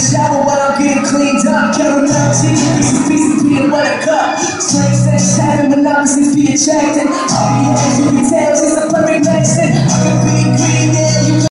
shower while I'm getting cleaned up. Carrying out cheese, piece of pizza, peanut butter cup. Strange sex, shadow, monopolies be attracted. I'll